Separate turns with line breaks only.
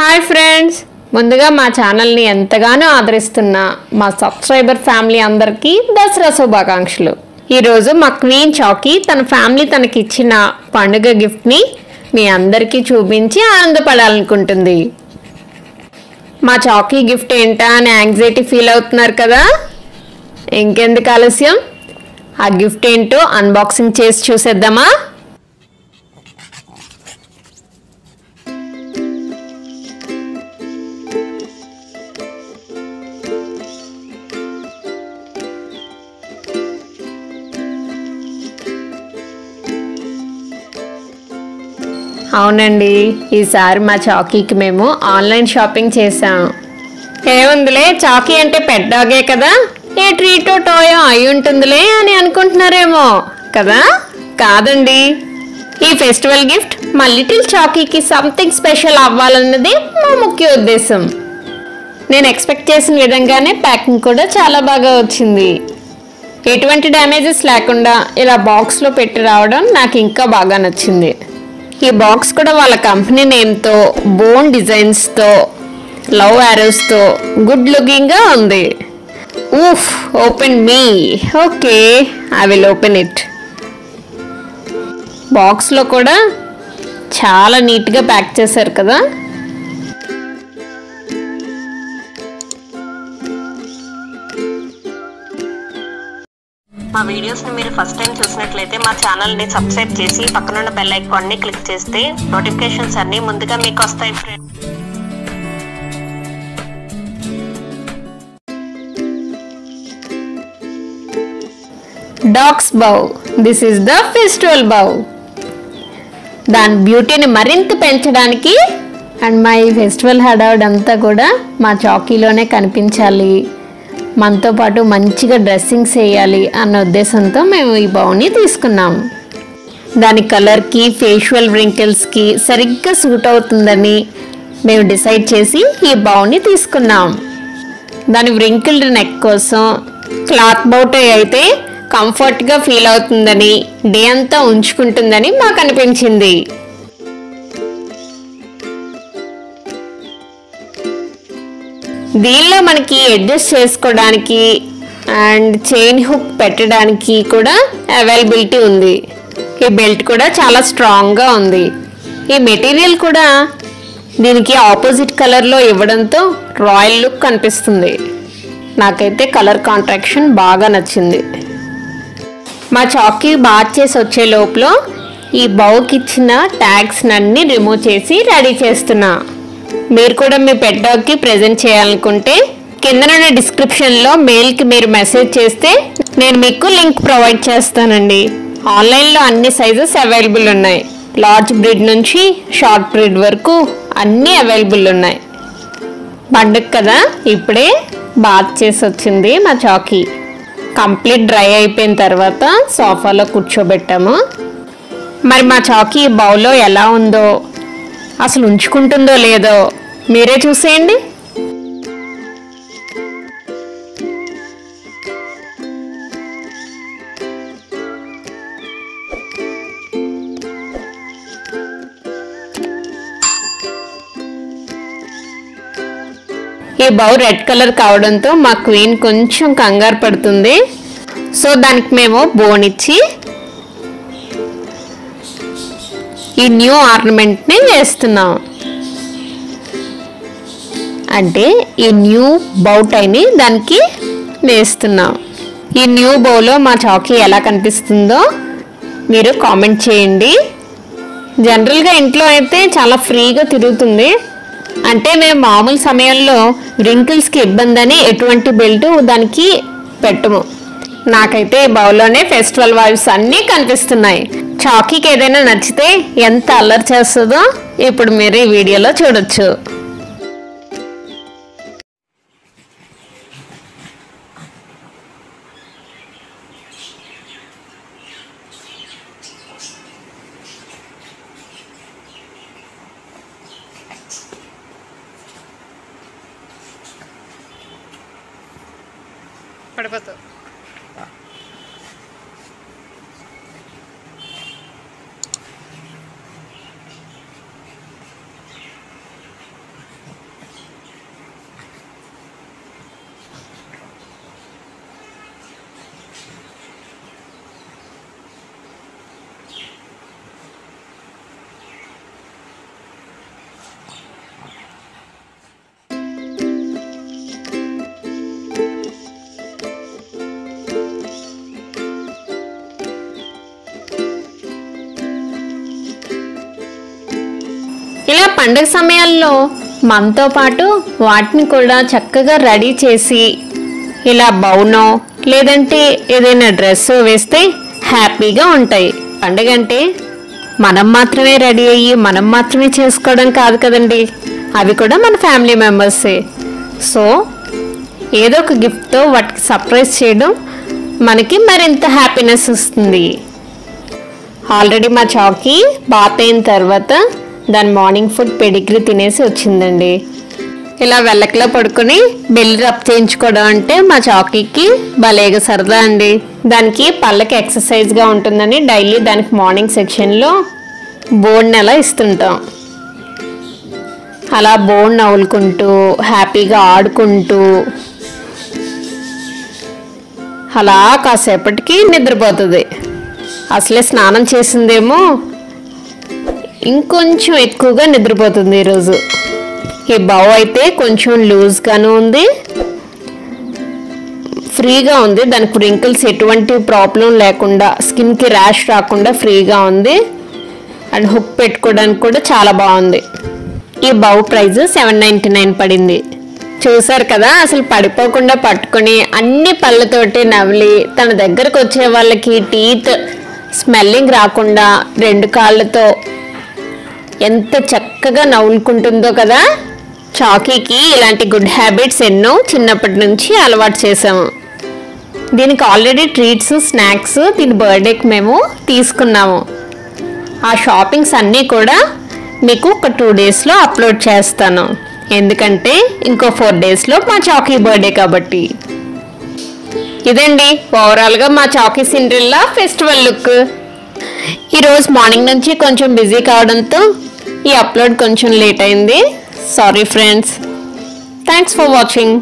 Hi friends. ముందుగా మా ఛానల్ని ఎంతగానో ఆదరిస్తున్న మా సబ్స్క్రైబర్ ఫ్యామిలీ అందరికీ దసరా శుభాకాంక్షలు. ఈరోజు మా క్వీన్ చాకీ తన ఫ్యామిలీ తనకి ఇచ్చిన పండుగ గిఫ్ట్ని మీ అందరికీ చూపించి ఆనందపడాలనుకుంటుంది. మా చాకీ గిఫ్ట్ ఏంటా అని యాంగ్జైటీ ఫీల్ అవుతున్నారు కదా? ఇంకెందుకు ఆలస్యం? ఆ గిఫ్ట్ ఏంటో అన్బాక్సింగ్ చేసి చూసేద్దామా? అవునండి. ఈసారి మా చాకీకి మేము ఆన్లైన్ షాపింగ్ చేసాం ఏముందిలే చాకీ అంటే పెద్దాగే కదా? ఏ ట్రీటో టోయో అయి ఉంటుందిలే అని అనుకుంటున్నారేమో కదా? కాదండి. ఈ ఫెస్టివల్ గిఫ్ట్ మా లిటిల్ చాకీకి సంథింగ్ స్పెషల్ అవ్వాలన్నది మా ముఖ్య ఉద్దేశం. నేను ఎక్స్పెక్ట్ చేసిన విధంగానే ప్యాకింగ్ కూడా చాలా బాగా వచ్చింది. ఎటువంటి డ్యామేజెస్ లేకుండా ఇలా బాక్స్లో పెట్టి రావడం నాకు ఇంకా బాగా నచ్చింది. ఈ బాక్స్ కూడా వాళ్ళ కంపెనీ నేమ్తో బోన్ డిజైన్స్తో లవ్ యారోస్తో గుడ్ లుకింగ్గా ఉంది. ఊఫ్ open me. Okay I will open it. బాక్స్లో కూడా చాలా నీట్గా ప్యాక్ చేశారు కదా?
మా వీడియోస్ని మీరు ఫస్ట్ టైం చూసినట్లయితే మా ఛానల్ని సబ్స్క్రైబ్ చేసి పక్కనున్న బెల్ ఐకాన్ని క్లిక్ చేస్తే నోటిఫికేషన్స్ అన్నీ ముందుగా మీకు వస్తాయి friend
dogs bow this is the festival bow దాని బ్యూటీని మరింత పెంచడానికి అండ్ మా ఈ ఫెస్టివల్ హడావుడ్ అంతా కూడా మా చాకీలోనే కనిపించాలి. మనతో పాటు మంచిగా డ్రెస్సింగ్స్ వేయాలి అన్న ఉద్దేశంతో మేము ఈ బౌని తీసుకున్నాం. దాని కలర్కి ఫేషియల్ వ్రింకిల్స్కి సరిగ్గా సూట్ అవుతుందని మేము డిసైడ్ చేసి ఈ బౌని తీసుకున్నాం. దాని వ్రింకిల్డ్ నెక్ కోసం క్లాత్ బౌటై అయితే కంఫర్ట్గా ఫీల్ అవుతుందని డే అంతా ఉంచుకుంటుందని మాకు అనిపించింది. దీనిలో మనకి అడ్జస్ట్ చేసుకోవడానికి అండ్ చైన్ హుక్ పెట్టడానికి కూడా అవైలబిలిటీ ఉంది. ఈ బెల్ట్ కూడా చాలా స్ట్రాంగ్గా ఉంది. ఈ మెటీరియల్ కూడా దీనికి ఆపోజిట్ కలర్లో ఇవ్వడంతో రాయల్ లుక్ కనిపిస్తుంది. నాకైతే కలర్ కాంట్రాక్షన్ బాగా నచ్చింది. మా చాకీ బాత్ చేసి వచ్చే లోపల ఈ బౌకి ఇచ్చిన ట్యాగ్స్ అన్నీ రిమూవ్ చేసి రెడీ చేస్తున్నా. మీరు కూడా మీ పెట్ డాగ్కి ప్రజెంట్ చేయాలనుకుంటే కిందనున్న డిస్క్రిప్షన్లో మెయిల్కి మీరు మెసేజ్ చేస్తే నేను మీకు లింక్ ప్రొవైడ్ చేస్తానండి. ఆన్లైన్లో అన్ని సైజెస్ అవైలబుల్ ఉన్నాయి. లార్జ్ బ్రిడ్ నుంచి షార్ట్ బ్రిడ్ వరకు అన్నీ అవైలబుల్ ఉన్నాయి. పండుగ కదా ఇప్పుడే బాత్ చేసి వచ్చింది మా చాకీ కంప్లీట్ డ్రై అయిపోయిన తర్వాత సోఫాలో కూర్చోబెట్టాము. మరి మా చాకీ బౌలో బౌల్లో ఎలా ఉందో అసలు ఉంచుకుంటుందో లేదో మీరే చూసేయండి. ఈ బౌ రెడ్ కలర్ కావడంతో మా క్వీన్ కొంచెం కంగారు పడుతుంది. సో దానికి మేము బోన్ ఇచ్చి ఈ న్యూ ఆర్నమెంట్ని వేస్తున్నాం. అంటే ఈ న్యూ బౌటైని దానికి వేస్తున్నాం. ఈ న్యూ బౌలో మా చాకీ ఎలా కనిపిస్తుందో మీరు కామెంట్ చేయండి. జనరల్గా ఇంట్లో అయితే చాలా ఫ్రీగా తిరుగుతుంది. అంటే మేము మామూలు సమయంలో రింకిల్స్కి ఇబ్బంది అని ఎటువంటి బెల్ట్ దానికి పెట్టము. నాకైతే బౌలోనే బౌల్లోనే ఫెస్టివల్ వైబ్స్ అన్నీ కనిపిస్తున్నాయి. చాకీకి ఏదైనా నచ్చితే ఎంత అల్లరి చేస్తుందో ఇప్పుడు మీరు ఈ వీడియోలో చూడొచ్చు. Perfecto. పండగ సమయాల్లో మనతో పాటు వాటిని కూడా చక్కగా రెడీ చేసి ఇలా బౌనో లేదంటే ఏదైనా డ్రెస్ వేస్తే హ్యాపీగా ఉంటాయి. పండగ అంటే మనం మాత్రమే రెడీ అయ్యి మనం మాత్రమే చేసుకోవడం కాదు కదండి. అవి కూడా మన ఫ్యామిలీ మెంబర్సే. సో ఏదో ఒక గిఫ్ట్తో వాటికి సర్ప్రైజ్ చేయడం మనకి మరింత హ్యాపీనెస్ వస్తుంది. ఆల్రెడీ మా చాకీ బాత్ అయిన తర్వాత దాని మార్నింగ్ ఫుడ్ పెడిగ్రీ తినేసి వచ్చిందండి. ఇలా వెళ్ళకలో పడుకొని బెల్లి రప్ చేయించుకోవడం అంటే మా చాకీకి భలేగా సరదా అండి. దానికి పళ్ళకి ఎక్సర్సైజ్గా ఉంటుందని డైలీ దానికి మార్నింగ్ సెక్షన్లో బోన్ అలా ఇస్తుంటాం. అలా బోన్ నవ్వులుకుంటూ హ్యాపీగా ఆడుకుంటూ అలా కాసేపటికి నిద్రపోతుంది. అసలే స్నానం చేసిందేమో ఇంకొంచెం ఎక్కువగా నిద్రపోతుంది ఈరోజు. ఈ బౌ అయితే కొంచెం లూజ్గాను ఉంది. ఫ్రీగా ఉంది. దానికి రింకిల్స్ ఎటువంటి ప్రాబ్లం లేకుండా స్కిన్కి ర్యాష్ రాకుండా ఫ్రీగా ఉంది. అండ్ హుక్ పెట్టుకోవడానికి కూడా చాలా బాగుంది. ఈ bow price seven ninety nine పడింది. చూసారు కదా అసలు పడిపోకుండా పట్టుకొని అన్ని పళ్ళతోటి నవ్లి తన దగ్గరకు వచ్చే వాళ్ళకి టీత్ స్మెల్లింగ్ రాకుండా రెండు కాళ్ళతో ఎంత చక్కగా నవ్వులుకుంటుందో కదా. చాకీకి ఇలాంటి గుడ్ హ్యాబిట్స్ ఎన్నో చిన్నప్పటి నుంచి అలవాటు చేసాము దీనికి ఆల్రెడీ ట్రీట్స్ స్నాక్స్ దీని బర్త్డేకి మేము తీసుకున్నాము. ఆ షాపింగ్స్ అన్నీ కూడా మీకు ఒక టూ డేస్లో అప్లోడ్ చేస్తాను. ఎందుకంటే ఇంకో ఫోర్ డేస్లో మా చాకీ బర్త్డే కాబట్టి. ఇదండి ఓవరాల్గా మా చాకీ సిండ్రిల్లా ఫెస్టివల్ లుక్. ఈరోజు మార్నింగ్ నుంచి కొంచెం బిజీ కావడంతో ఈ అప్లోడ్ కొంచెం లేట్ అయింది. Sorry friends thanks for watching